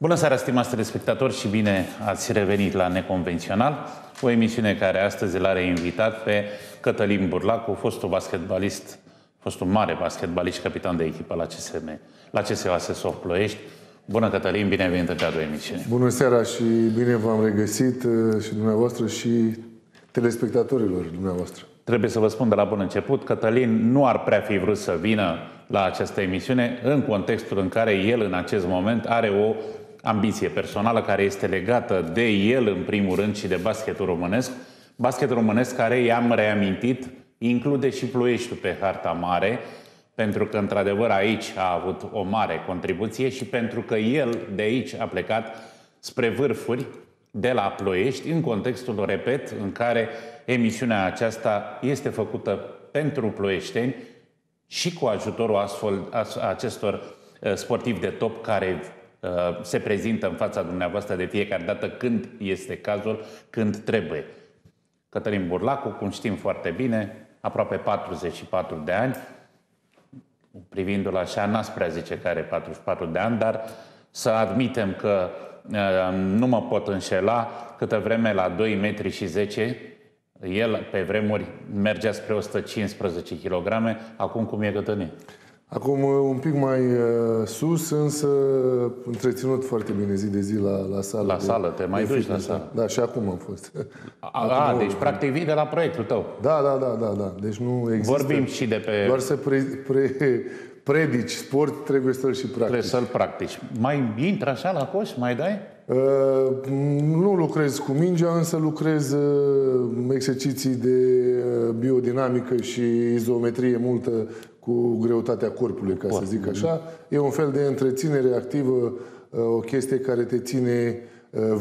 Bună seara, stimați telespectatori, și bine ați revenit la Neconvențional, o emisiune care astăzi l-are invitat pe Cătălin Burlacu, fostul basketbalist, fostul mare basketbalist și capitan de echipă la CSM, la CSA Sesor Ploiești. Bună, Cătălin, bine ai venit în cea emisiune. Bună seara și bine v-am regăsit uh, și dumneavoastră și telespectatorilor dumneavoastră. Trebuie să vă spun de la bun început, Cătălin nu ar prea fi vrut să vină la această emisiune în contextul în care el în acest moment are o ambiție personală care este legată de el în primul rând și de basketul românesc. Basketul românesc care, i-am reamintit, include și Ploieștiul pe harta mare, pentru că într-adevăr aici a avut o mare contribuție și pentru că el de aici a plecat spre vârfuri de la Ploiești, în contextul, repet, în care emisiunea aceasta este făcută pentru ploieșteni și cu ajutorul astfel, acestor uh, sportivi de top care uh, se prezintă în fața dumneavoastră de fiecare dată când este cazul, când trebuie. Cătălin Burlacu, cum știm foarte bine, aproape 44 de ani, privindu-l așa, n-ați prea zice că are 44 de ani, dar să admitem că uh, nu mă pot înșela câtă vreme la 2 metri și 10 el, pe vremuri, mergea spre 115 kg, acum cum e Cătălin? Acum un pic mai uh, sus, însă întreținut foarte bine zi de zi la, la sală. La de, sală, te mai duci la sală. Da, și acum am fost. A, acum a deci practic vii de la proiectul tău. Da, da, da, da, da. Deci nu există... Vorbim și de pe... Doar să pre, pre, predici sport, trebuie să-l și practici. Trebuie să-l practici. Mai intră așa la coș? Mai dai? Uh, nu lucrez cu mingea, însă lucrez uh, exerciții de uh, biodinamică și izometrie multă cu greutatea corpului, ca Corp. să zic așa. E un fel de întreținere activă, o chestie care te ține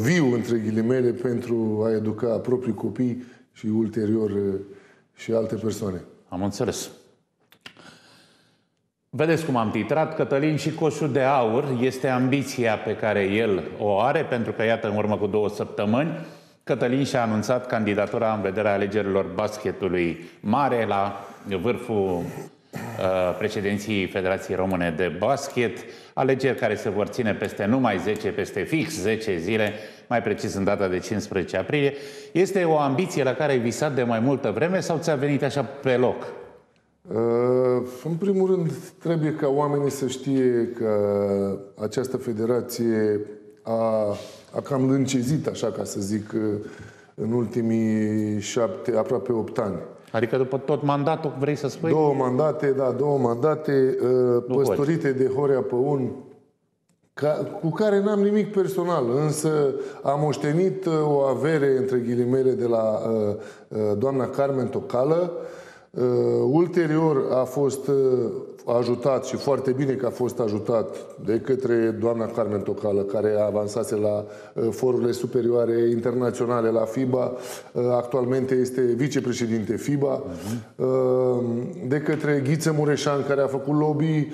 viu, între ghilimele, pentru a educa proprii copii și ulterior și alte persoane. Am înțeles. Vedeți cum am titrat, Cătălin și coșul de aur este ambiția pe care el o are, pentru că, iată, în urmă cu două săptămâni, Cătălin și-a anunțat candidatura în vederea alegerilor basketului mare la vârful uh, președinției Federației Române de Basket, alegeri care se vor ține peste numai 10, peste fix 10 zile, mai precis în data de 15 aprilie. Este o ambiție la care ai visat de mai multă vreme sau ți-a venit așa pe loc? Uh, în primul rând, trebuie ca oamenii să știe că această federație a, a cam lâncezit, așa ca să zic, uh, în ultimii șapte, aproape opt ani. Adică după tot mandatul vrei să spui? Două mandate, da, două mandate uh, păstorite de Horea Păun, ca, cu care n-am nimic personal, însă am moștenit o avere, între ghilimele, de la uh, uh, doamna Carmen Tocală, uh, Uh, ulterior a fost uh, ajutat și foarte bine că a fost ajutat de către doamna Carmen Tocală, care avansase la uh, forurile superioare internaționale la FIBA. Actualmente este vicepreședinte FIBA. Uh-huh. De către Ghiță Mureșan, care a făcut lobby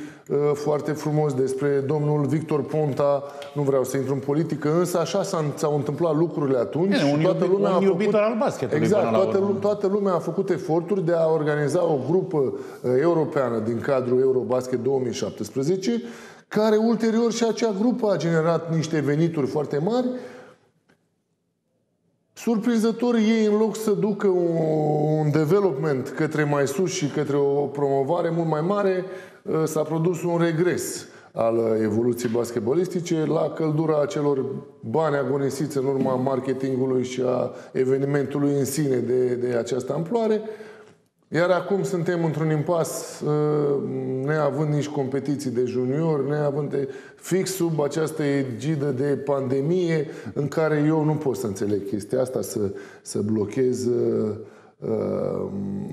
foarte frumos despre domnul Victor Ponta. Nu vreau să intru în politică, însă așa s-au întâmplat lucrurile atunci. E, un toată lumea un a făcut... al basketului. Exact, toată, toată lumea a făcut eforturi de a organiza o grupă uh, europeană din cadrul Eurobasket 2017, care ulterior și acea grupă a generat niște venituri foarte mari. Surprinzător, ei în loc să ducă un development către mai sus și către o promovare mult mai mare, uh, s-a produs un regres al evoluției basketbalistice la căldura acelor bani agonisiți în urma marketingului și a evenimentului în sine de, de această amploare. Iar acum suntem într-un impas uh, neavând nici competiții de junior, neavând de, fix sub această egidă de pandemie în care eu nu pot să înțeleg chestia asta, să, să blochez uh, Uh,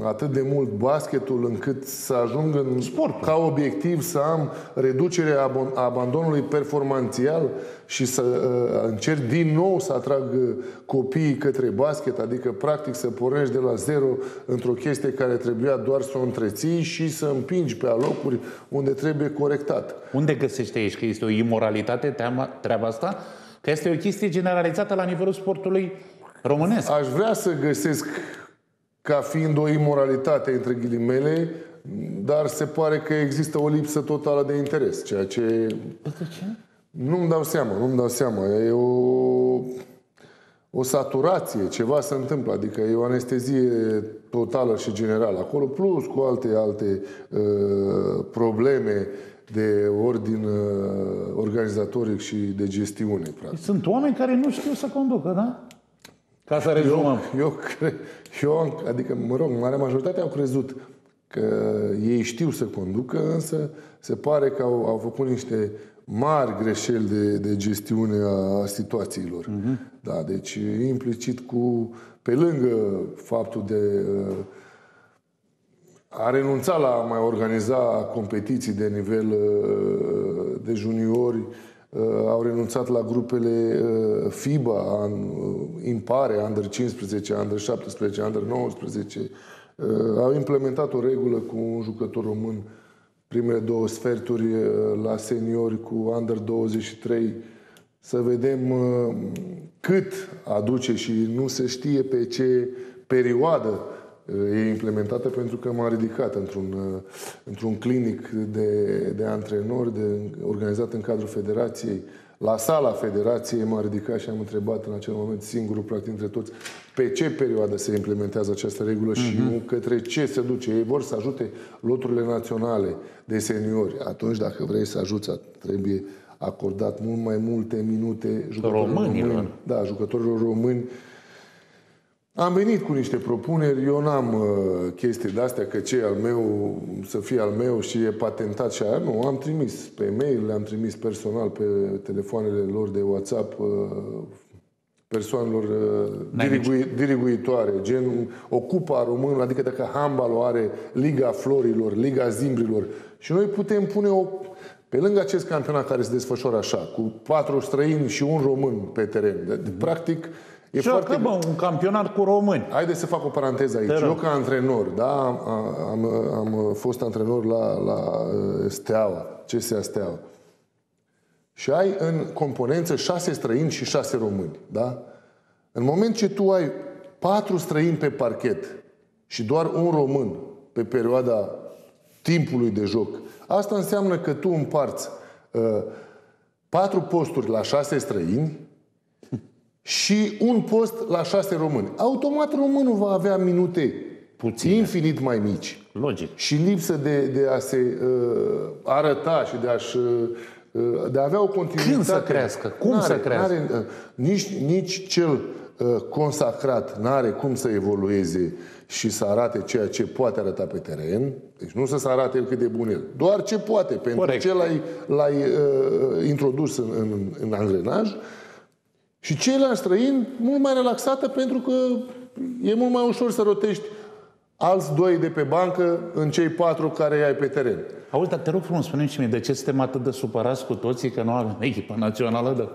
atât de mult basketul încât să ajung în sport ca obiectiv să am reducerea abandonului performanțial și să uh, încerc din nou să atrag uh, copiii către basket, adică practic să pornești de la zero într-o chestie care trebuia doar să o întreții și să împingi pe alocuri unde trebuie corectat. Unde găsește aici că este o imoralitate treaba, treaba asta? Că este o chestie generalizată la nivelul sportului românesc. Aș vrea să găsesc ca fiind o imoralitate, între ghilimele, dar se pare că există o lipsă totală de interes, ceea ce... De ce? Nu-mi dau seama, nu-mi dau seama. E o, o saturație, ceva se întâmplă, adică e o anestezie totală și generală acolo, plus cu alte, alte uh, probleme de ordin uh, organizatoric și de gestiune. Practic. Sunt oameni care nu știu să conducă, da? Ca să rezumăm. Eu, eu, cre, eu, adică, mă rog, marea majoritate au crezut că ei știu să conducă, însă se pare că au, au făcut niște mari greșeli de, de gestiune a situațiilor. Uh-huh. Da, deci implicit cu, pe lângă faptul de uh, a renunța la a mai organiza competiții de nivel uh, de juniori, uh, au renunțat la grupele FIBA, Impare, Under 15, Under 17, Under 19, au implementat o regulă cu un jucător român. Primele două sferturi uh, la seniori cu Under 23 să vedem uh, cât aduce și nu se știe pe ce perioadă uh, e implementată pentru că m-a ridicat într-un, într-un clinic de, de antrenori de, organizat în cadrul federației la sala Federației m-a ridicat și am întrebat în acel moment singurul, practic, dintre toți, pe ce perioadă se implementează această regulă uh-huh. și mhm. către ce se duce. Ei vor să ajute loturile naționale de seniori. Atunci, dacă vrei să ajuți, trebuie acordat mult mai multe minute jucătorilor români. Da, jucătorilor români am venit cu niște propuneri, eu n-am uh, chestii de-astea că ce al meu să fie al meu și e patentat și aia. Nu, am trimis pe mail, le-am trimis personal pe telefoanele lor de WhatsApp uh, persoanelor uh, dirigui, diriguitoare, gen o cupa română, adică dacă handbal o are Liga Florilor, Liga Zimbrilor. Și noi putem pune o pe lângă acest campionat care se desfășoară așa, cu patru străini și un român pe teren, de, de, practic E și foarte... bă, un campionat cu români. Haideți să fac o paranteză aici. Eu ca antrenor, da, am, am fost antrenor la, la uh, Steaua, CSA Steaua. Și ai în componență șase străini și șase români, da? În moment ce tu ai patru străini pe parchet și doar un român pe perioada timpului de joc, asta înseamnă că tu împarți uh, patru posturi la șase străini și un post la șase români. Automat românul va avea minute Puține. infinit mai mici. Logic. Și lipsă de, de a se uh, arăta și de a-și uh, de a avea o continuitate. Când să crească? Cum n-are, să crească? N-are, uh, nici, nici cel uh, consacrat n-are cum să evolueze și să arate ceea ce poate arăta pe teren. Deci nu să se arate el cât de bun el. Doar ce poate. Pentru Corect. ce l-ai, l-ai uh, introdus în, în, în angrenaj și ceilalți străini mult mai relaxată pentru că e mult mai ușor să rotești alți doi de pe bancă în cei patru care ai pe teren. Auzi, dar te rog frumos, spune și mie, de ce suntem atât de supărați cu toții că nu avem echipa națională de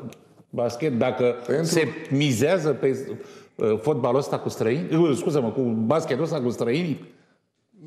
basket dacă pentru... se mizează pe uh, fotbalul ăsta cu străini? Uh, scuză-mă, cu basketul ăsta cu străini?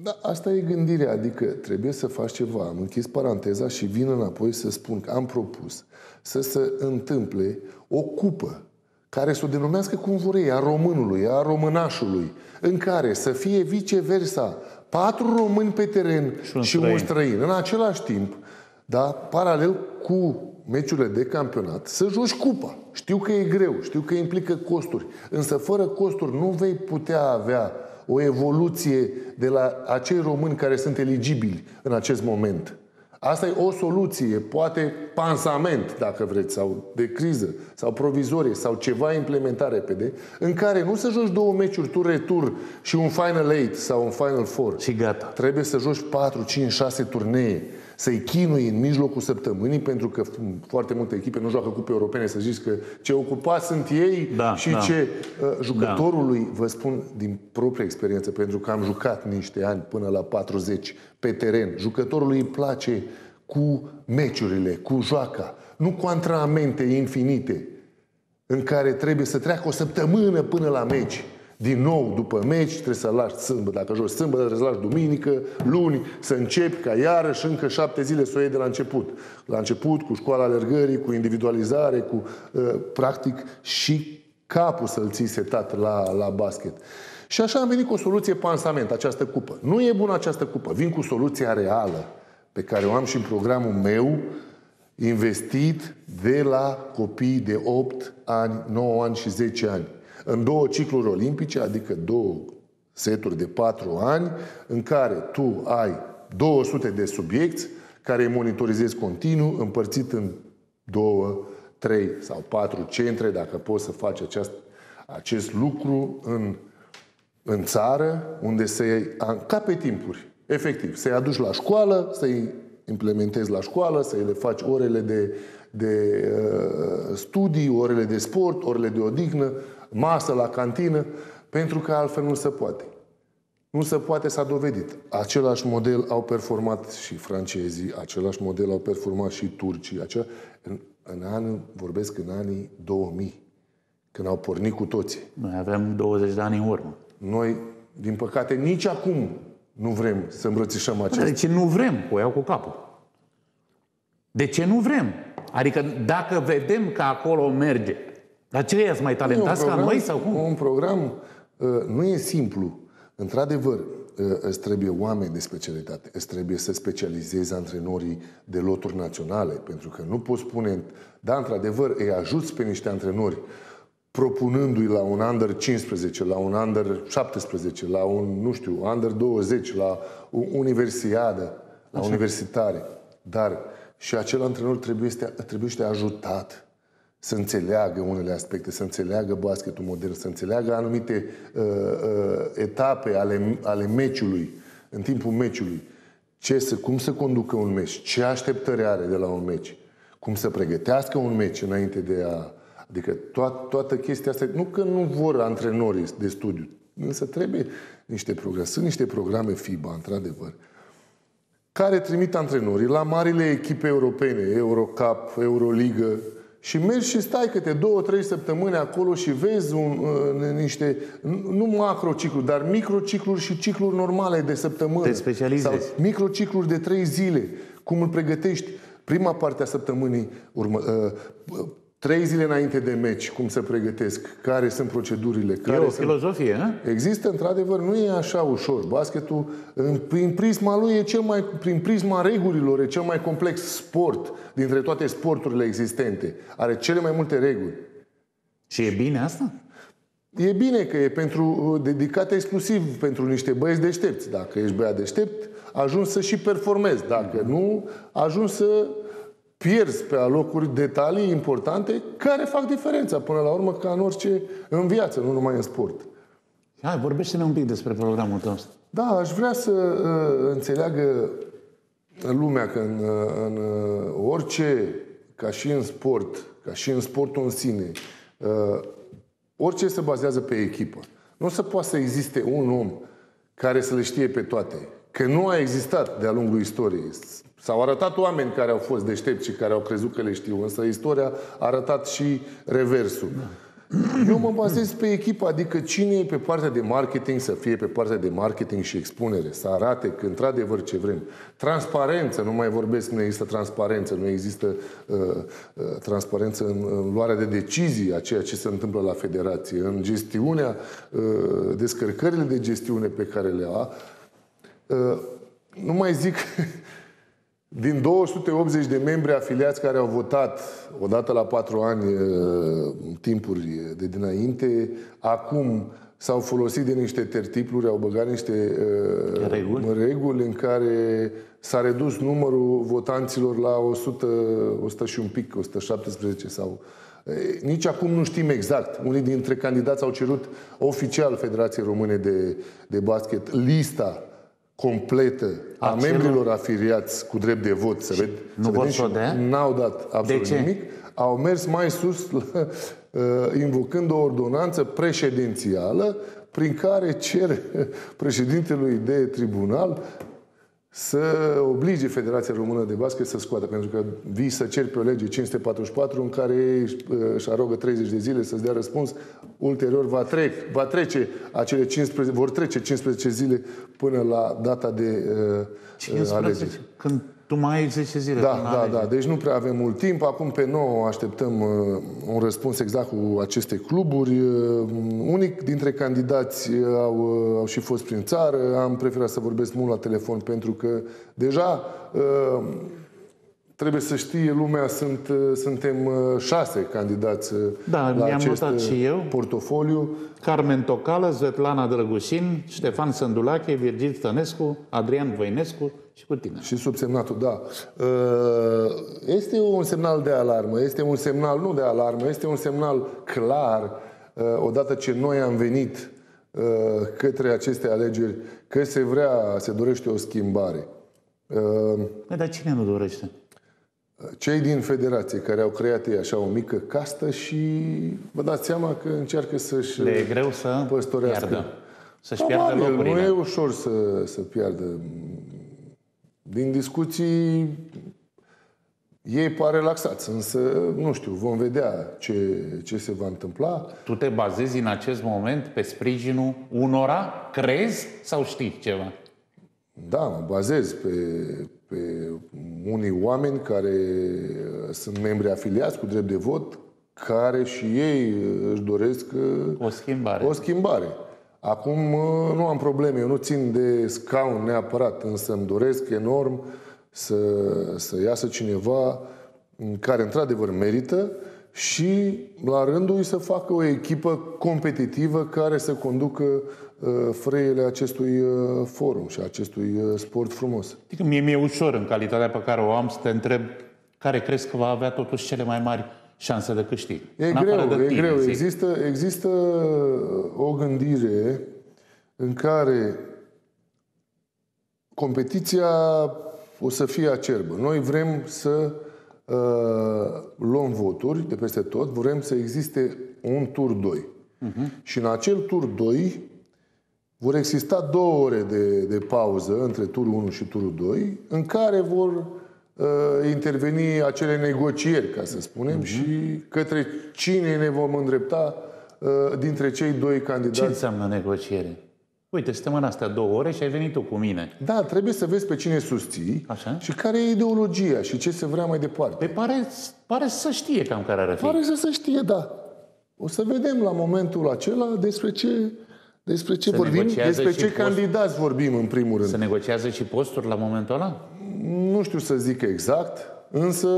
Da, asta e gândirea, adică trebuie să faci ceva. Am închis paranteza și vin înapoi să spun că am propus să se întâmple o cupă care să o denumească cum vor ei, a românului, a românașului, în care să fie viceversa, patru români pe teren și un, și străin. un străin. În același timp, da, paralel cu meciurile de campionat, să joci cupa. Știu că e greu, știu că implică costuri, însă fără costuri nu vei putea avea o evoluție de la acei români care sunt eligibili în acest moment. Asta e o soluție, poate pansament, dacă vreți, sau de criză, sau provizorie, sau ceva implementat repede, în care nu să joci două meciuri tur retur și un Final 8 sau un Final 4. Și gata. Trebuie să joci 4, 5, 6 turnee să-i chinui în mijlocul săptămânii, pentru că foarte multe echipe nu joacă cupe europene, să zici că ce ocupați sunt ei da, și da. ce uh, jucătorului, da. vă spun din propria experiență, pentru că am jucat niște ani până la 40 pe teren, jucătorului îi place cu meciurile, cu joaca, nu cu antrenamente infinite în care trebuie să treacă o săptămână până la meci. Din nou, după meci, trebuie să lași sâmbătă. Dacă joci sâmbătă, trebuie să lași duminică, luni, să începi ca iarăși încă șapte zile să o iei de la început. La început, cu școala alergării, cu individualizare, cu uh, practic și capul să-l ții setat la, la basket. Și așa am venit cu o soluție pansament, această cupă. Nu e bună această cupă. Vin cu soluția reală pe care o am și în programul meu investit de la copii de 8 ani, 9 ani și 10 ani. În două cicluri olimpice, adică două seturi de 4 ani, în care tu ai 200 de subiecti care îi monitorizezi continuu, împărțit în două, trei sau patru centre, dacă poți să faci acest, acest lucru în, în țară, unde să-i, ca pe timpuri, efectiv, să-i aduci la școală, să-i implementezi la școală, să le faci orele de, de uh, studii, orele de sport, orele de odihnă, masă la cantină, pentru că altfel nu se poate. Nu se poate, s-a dovedit. Același model au performat și francezii, același model au performat și turcii. Acela... În, în an, vorbesc în anii 2000, când au pornit cu toții. Noi avem 20 de ani în urmă. Noi, din păcate, nici acum nu vrem să îmbrățișăm acest... De ce nu vrem? O iau cu capul. De ce nu vrem? Adică dacă vedem că acolo merge, dar ce e mai talentați ca noi sau cum? Un program uh, nu e simplu. Într-adevăr, ă, îți trebuie oameni de specialitate, îți trebuie să specializezi antrenorii de loturi naționale, pentru că nu poți spune, da, într-adevăr, îi ajuți pe niște antrenori propunându-i la un under 15, la un under 17, la un, nu știu, under 20, la o universiadă, la Așa. universitare. Dar și acel antrenor trebuie, să, trebuie să te ajutat să înțeleagă unele aspecte, să înțeleagă basketul modern, să înțeleagă anumite uh, uh, etape ale, ale meciului, în timpul meciului. Ce să, cum să conducă un meci, ce așteptări are de la un meci, cum să pregătească un meci înainte de a... Adică toată, toată chestia asta, nu că nu vor antrenorii de studiu, însă trebuie niște programe. Sunt niște programe FIBA, într-adevăr, care trimit antrenorii la marile echipe europene, Eurocup, Euroligă, și mergi și stai câte două, trei săptămâni acolo și vezi un, uh, niște, nu macrocicluri, dar microcicluri și cicluri normale de săptămână. Te specializezi. Sau microcicluri de trei zile. Cum îl pregătești prima parte a săptămânii, urmă, uh, Trei zile înainte de meci, cum se pregătesc, care sunt procedurile. Care e o sunt... filozofie, nu? Există, într-adevăr, nu e așa ușor. Basketul, prin prisma lui, e cel mai, prin prisma regulilor, e cel mai complex sport dintre toate sporturile existente. Are cele mai multe reguli. Și e bine asta? E bine că e pentru, dedicat exclusiv pentru niște băieți deștepți. Dacă ești băiat deștept, ajungi să și performezi. Dacă nu, ajungi să pierzi pe alocuri detalii importante care fac diferența până la urmă ca în orice în viață, nu numai în sport. Hai, vorbește-ne un pic despre programul tău ăsta. Da, aș vrea să uh, înțeleagă lumea că în, uh, în uh, orice, ca și în sport, ca și în sportul în sine, uh, orice se bazează pe echipă. Nu se poate să existe un om care să le știe pe toate. Că nu a existat de-a lungul istoriei. S-au arătat oameni care au fost deștepți și care au crezut că le știu, însă istoria a arătat și reversul. Da. Eu mă bazez pe echipă, adică cine e pe partea de marketing să fie pe partea de marketing și expunere, să arate că într-adevăr ce vrem. Transparență, nu mai vorbesc, nu există transparență, nu există uh, uh, transparență în, în luarea de decizii a ceea ce se întâmplă la federație, în gestiunea, uh, descărcările de gestiune pe care le a. Uh, nu mai zic Din 280 de membri afiliați care au votat odată la patru ani timpuri de dinainte, acum s-au folosit de niște tertipluri, au băgat niște reguli, reguli în care s-a redus numărul votanților la 100, 100 și un pic, 117 sau... Nici acum nu știm exact. Unii dintre candidați au cerut oficial Federației Române de, de Basket lista completă a, a membrilor afiliați cu drept de vot, să ved, nu să vor să dea? N-au dat absolut de ce? nimic. Au mers mai sus, la, uh, invocând o ordonanță președințială prin care cer președintelui de tribunal să oblige Federația Română de Basket să scoată. Pentru că vii să ceri pe o lege 544 în care uh, își arogă 30 de zile să-ți dea răspuns. Ulterior va, trec, va trece acele 15, vor trece 15 zile până la data de uh, 15, alegeri. Când tu mai ai 10 zile. Da, da, da. Deci nu prea avem mult timp. Acum pe nou așteptăm uh, un răspuns exact cu aceste cluburi. Uh, unic dintre candidați uh, au, uh, au și fost prin țară. Am preferat să vorbesc mult la telefon pentru că deja uh, trebuie să știe lumea, sunt, suntem uh, șase candidați uh, Da, la mi-am acest notat uh, și eu. portofoliu. Carmen Tocală, Svetlana Drăgușin, Ștefan Sândulache, Virgil Stănescu, Adrian Voinescu și cu tine. Și subsemnatul, da. Uh, Este un semnal de alarmă, este un semnal, nu de alarmă, este un semnal clar, uh, odată ce noi am venit uh, către aceste alegeri, că se vrea, se dorește o schimbare. Uh, Păi, dar cine nu dorește? Cei din federație care au creat ei așa o mică castă și vă dați seama că încearcă să-și Le e greu să păstorească. piardă. Să-și piardă Probabil, nu locurile. e ușor să, să piardă. Din discuții ei par relaxați, însă nu știu, vom vedea ce, ce se va întâmpla. Tu te bazezi în acest moment pe sprijinul unora? Crezi sau știi ceva? Da, mă bazez pe, pe unii oameni care uh, sunt membri afiliați cu drept de vot, care și ei uh, își doresc uh, O schimbare. o schimbare. Acum uh, nu am probleme, eu nu țin de scaun neapărat, însă îmi doresc enorm să, să iasă cineva care într-adevăr merită și la rândul lui să facă o echipă competitivă care să conducă uh, frâiele acestui uh, forum și acestui uh, sport frumos. Adică mie mi-e ușor în calitatea pe care o am să te întreb care crezi că va avea totuși cele mai mari șanse de câștig. E În afară greu, de e tine, greu. zic. Există, există o gândire în care competiția o să fie acerbă. Noi vrem să uh, luăm voturi de peste tot, vrem să existe un tur 2. Uh-huh. Și în acel tur 2 vor exista două ore de, de pauză între turul 1 și turul 2, în care vor uh, interveni acele negocieri, ca să spunem, uh-huh. și către cine ne vom îndrepta uh, dintre cei doi Ce candidați. înseamnă negociere? Uite, suntem în astea două ore și ai venit tu cu mine. Da, trebuie să vezi pe cine susții Așa. și care e ideologia și ce se vrea mai departe. Păi pare, pare să știe cam care ar fi. Pare să se știe, da. O să vedem la momentul acela despre ce, despre ce Se vorbim, negociază despre și ce post- candidați vorbim în primul rând. Se negociază și posturi la momentul ăla? Nu știu să zic exact, însă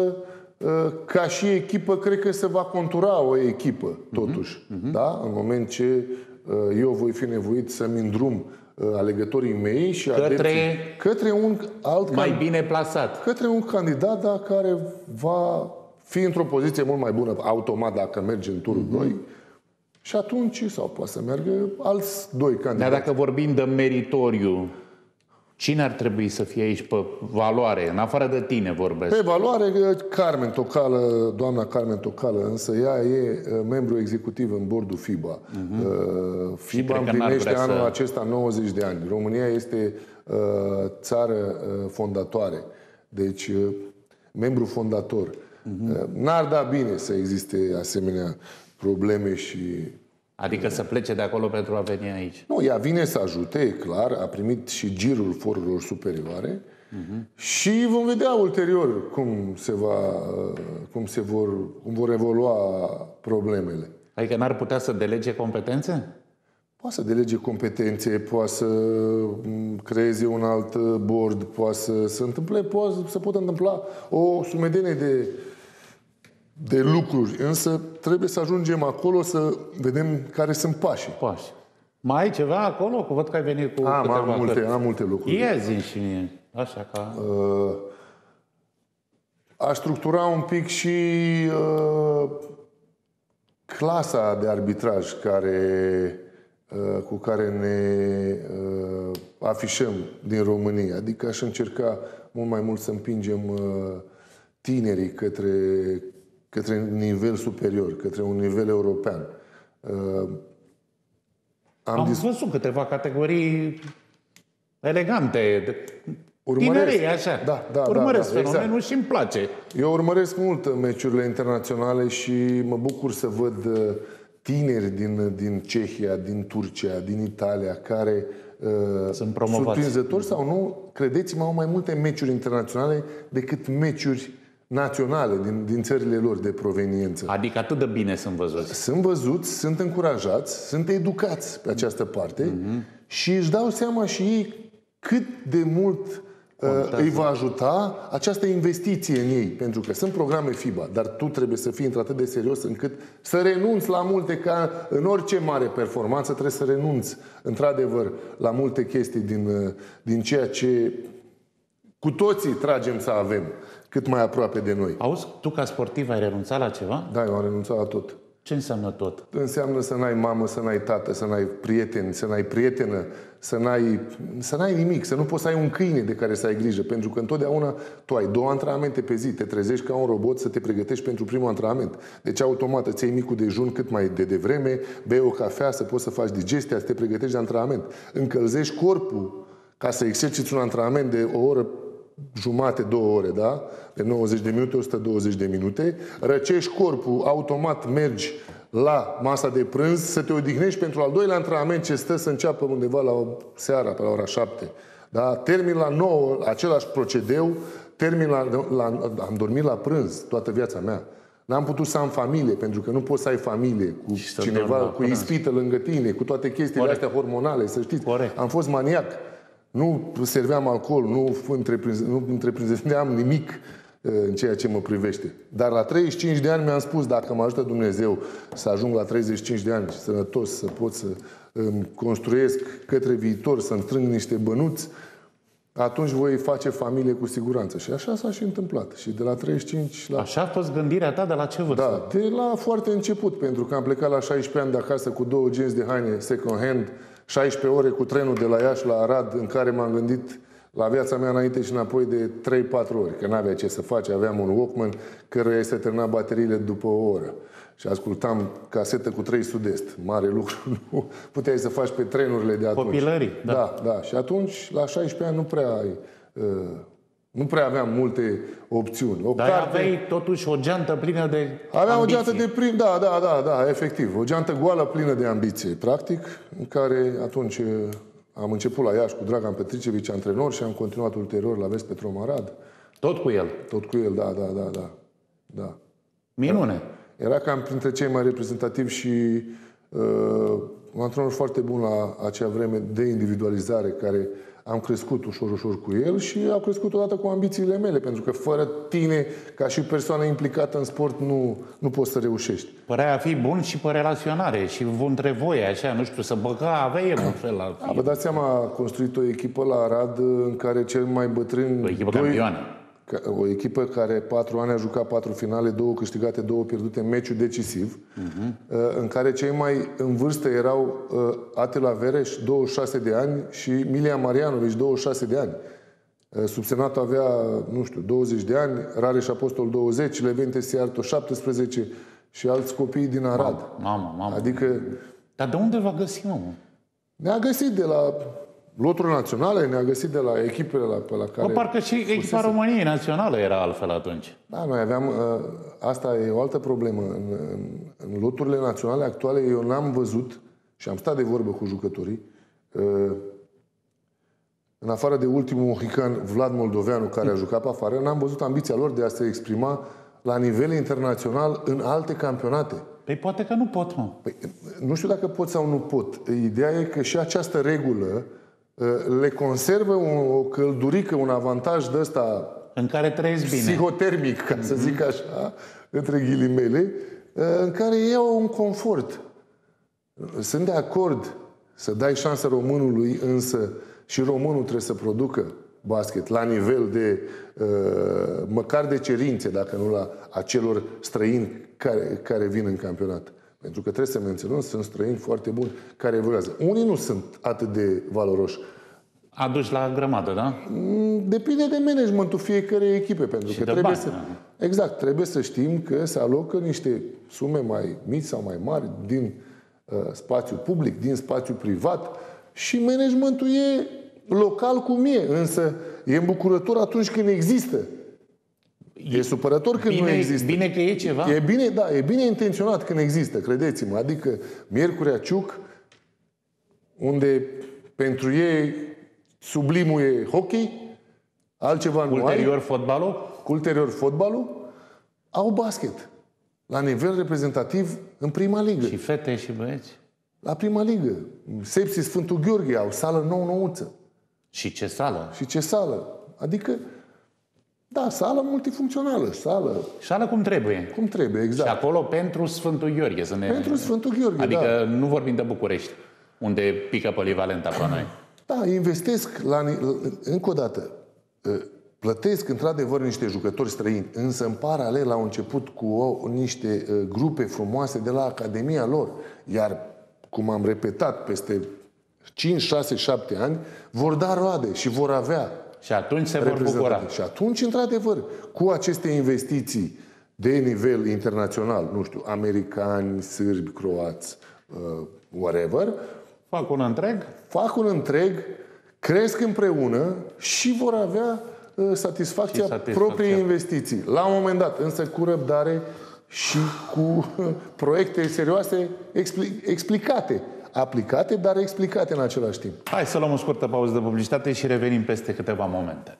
uh, ca și echipă, cred că se va contura o echipă, totuși. Da? În moment ce uh, eu voi fi nevoit să-mi îndrum uh, alegătorii mei și Către- adepții, către un alt Mai can- bine plasat. către un candidat da, care va fi într-o poziție mult mai bună automat dacă merge în turul 2 și atunci sau poate să meargă alți doi Dar candidați. dacă vorbim de meritoriu, cine ar trebui să fie aici pe valoare? În afară de tine vorbesc. Pe valoare, Carmen Tocală, doamna Carmen Tocală, însă ea e uh, membru executiv în bordul FIBA. Uh, FIBA cred că n-ar împlinește vrea anul să- acesta 90 de ani. România este uh, țară uh, fondatoare, deci uh, membru fondator. Uh, N-ar da bine să existe asemenea probleme și Adică să plece de acolo pentru a veni aici. Nu, ea vine să ajute, e clar, a primit și girul forurilor superioare și vom vedea ulterior cum se, va, cum se vor, cum vor evolua problemele. Adică n-ar putea să delege competențe? Poate să delege competențe, poate să m, creeze un alt board, poate să se întâmple, poate să poate întâmpla o sumedenie de, de lucruri, însă trebuie să ajungem acolo să vedem care sunt pașii. Pași. Mai ai ceva acolo? Că văd că ai venit cu Am, câteva am multe, cărți. am multe lucruri. Ia zi și mie. Așa ca... Uh, aș structura un pic și uh, clasa de arbitraj care, uh, cu care ne uh, afișăm din România. Adică aș încerca mult mai mult să împingem uh, tinerii către, către un nivel superior, către un nivel european. Uh, Am dis- văzut câteva categorii elegante. de- Urmăresc. Tinerii, așa. Da, da, Urmăresc da, da, fenomenul exact. și îmi place. Eu urmăresc mult meciurile internaționale și mă bucur să văd uh, tineri din, din Cehia, din Turcia, din Italia, care uh, Sunt promovați. surprinzător sau nu, credeți-mă, au mai multe meciuri internaționale decât meciuri naționale din, din țările lor de proveniență. Adică atât de bine sunt văzuți. Sunt văzuți, sunt încurajați, sunt educați pe această parte Mhm. și își dau seama și ei cât de mult Contează. îi va ajuta această investiție în ei, pentru că sunt programe FIBA, dar tu trebuie să fii într-atât de serios încât să renunți la multe, ca în orice mare performanță trebuie să renunți, într-adevăr, la multe chestii din, din ceea ce cu toții tragem să avem cât mai aproape de noi. Auzi, tu ca sportiv ai renunțat la ceva? Da, eu am renunțat la tot. Ce înseamnă tot? Înseamnă să n-ai mamă, să n-ai tată, să n-ai prieteni, să n-ai prietenă, să n-ai, să n-ai nimic, să nu poți să ai un câine de care să ai grijă. Pentru că întotdeauna tu ai două antrenamente pe zi, te trezești ca un robot să te pregătești pentru primul antrenament. Deci automat îți iei micul dejun cât mai de devreme, bei o cafea să poți să faci digestia, să te pregătești de antrenament. Încălzești corpul ca să exerciți un antrenament de o oră jumate, două ore, da? De 90 de minute, 120 de minute. Răcești corpul, automat mergi la masa de prânz, să te odihnești pentru al doilea antrenament ce stă să înceapă undeva la seara, pe la ora 7. Da? Termin la 9, același procedeu, termin la, la, am dormit la prânz toată viața mea. N-am putut să am familie, pentru că nu poți să ai familie cu cineva, cu ispită lângă tine, cu toate chestiile Corect. astea hormonale, să știți. Corect. Am fost maniac. Nu serveam alcool, nu, întreprinz, nu întreprindeam nimic uh, în ceea ce mă privește. Dar la 35 de ani mi-am spus, dacă mă ajută Dumnezeu să ajung la 35 de ani sănătos, să pot să îmi construiesc către viitor, să întrâng niște bănuți, atunci voi face familie cu siguranță. Și așa s-a și întâmplat. Și de la 35 la... Așa a fost gândirea ta de la ce vârstă? Da, de la foarte început, pentru că am plecat la 16 ani de acasă cu două genți de haine second hand, 16 ore cu trenul de la Iași la Arad, în care m-am gândit la viața mea înainte și înapoi de 3-4 ori, că n-avea ce să faci, aveam un Walkman căruia se termina bateriile după o oră. Și ascultam casetă cu 3 sud-est. Mare lucru. Nu puteai să faci pe trenurile de atunci. Copilării, da. Da, da. Și atunci, la 16 ani, nu prea ai uh, nu prea aveam multe opțiuni. O Dar carte... aveai totuși o geantă plină de Aveam ambiție. o geantă de prim, da, da, da, da, efectiv. O geantă goală plină de ambiție, practic, în care atunci eh, am început la Iași cu Dragan Petricevici, antrenor, și am continuat ulterior la Vest Petromarad. Tot cu el? Tot cu el, da, da, da, da. da. Minune! Era cam printre cei mai reprezentativi și uh, un antrenor foarte bun la acea vreme de individualizare, care am crescut ușor, ușor cu el și a crescut odată cu ambițiile mele, pentru că fără tine, ca și persoană implicată în sport, nu, nu poți să reușești. Părea a fi bun și pe relaționare și între voi, așa, nu știu, să băga, avea el un fel la fi. Vă dați seama, a construit o echipă la Arad în care cel mai bătrân... O echipă doi, campioană o echipă care patru ani a jucat patru finale, două câștigate, două pierdute, meciul decisiv, uh-huh. în care cei mai în vârstă erau uh, Atila Vereș, 26 de ani, și Milia Marianovici, 26 de ani. Uh, subsemnatul avea, nu știu, 20 de ani, Rareș Apostol 20, Levente Siarto 17 și alți copii din Arad. Mamă, mamă. Adică... Dar de unde va găsi, mă? Ne-a găsit de la Loturi naționale ne-a găsit de la echipele la, pe la care... Bă, parcă și echipa fusese. României națională era altfel atunci. Da, noi aveam... Uh, asta e o altă problemă. În, în, în loturile naționale actuale eu n-am văzut, și am stat de vorbă cu jucătorii, uh, în afară de ultimul mohican Vlad Moldoveanu, care a jucat pe afară, n-am văzut ambiția lor de a se exprima la nivel internațional în alte campionate. Păi poate că nu pot, mă. Păi, nu știu dacă pot sau nu pot. Ideea e că și această regulă le conservă o căldurică, un avantaj de ăsta în care trăiesc bine. Psihotermic, ca să zic așa, între ghilimele, în care iau un confort. Sunt de acord să dai șansă românului, însă și românul trebuie să producă basket la nivel de măcar de cerințe, dacă nu la acelor străini care, care vin în campionat. Pentru că trebuie să menționăm, sunt străini foarte buni care evoluează. Unii nu sunt atât de valoroși. Aduci la grămadă, da? Mm, depinde de managementul fiecare echipe, pentru și că trebuie bani, să... Da. Exact, trebuie să știm că se alocă niște sume mai mici sau mai mari din uh, spațiu public, din spațiu privat și managementul e local cum e, însă e îmbucurător atunci când există. E, e supărător când bine, nu există. Bine că e ceva. E bine, da, e bine intenționat când există, credeți-mă. Adică Miercurea Ciuc, unde pentru ei sublimul e hockey, altceva nu Ulterior ai. fotbalul? Ulterior fotbalul, au basket. La nivel reprezentativ în prima ligă. Și fete și băieți? La prima ligă. Sepsi Sfântul Gheorghe au sală nou nouță. Și ce sală? Și ce sală. Adică, da, sală multifuncțională, sală Șală cum trebuie. cum trebuie, Și exact. acolo pentru Sfântul Gheorghe. Să ne... Pentru Sfântul Gheorghe, Adică da. nu vorbim de București, unde pică polivalenta pe noi. Da, investesc la, ni- încă o dată, ă, plătesc într-adevăr niște jucători străini, însă în paralel au început cu o, niște ă, grupe frumoase de la Academia lor. Iar, cum am repetat, peste 5, 6, 7 ani, vor da roade și vor avea Și atunci se vor bucura. reprezentanți. Și atunci, într-adevăr, cu aceste investiții de nivel internațional, nu știu, americani, sârbi, croați, uh, whatever, Fac un întreg, fac un întreg, cresc împreună și vor avea uh, satisfacția, Și satisfacția. propriei investiții. La un moment dat, însă cu răbdare și cu uh, proiecte serioase expli- explicate. Aplicate, dar explicate în același timp. hai să luăm o scurtă pauză de publicitate și revenim peste câteva momente.